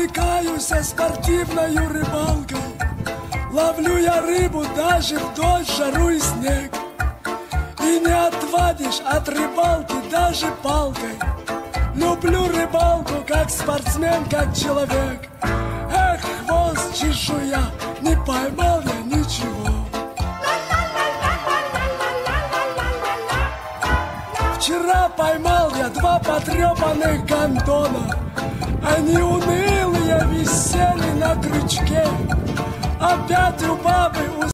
Увлекаюсь спортивной рыбалкой. Ловлю я рыбу даже в дождь, жару и снег. И не отвадишь от рыбалки даже палкой. Люблю рыбалку как спортсмен, как человек. Эх, хвост чешуя, не поймал я ничего. Вчера поймал я два потрепанных гондона Они висели на крючке Опять у бабы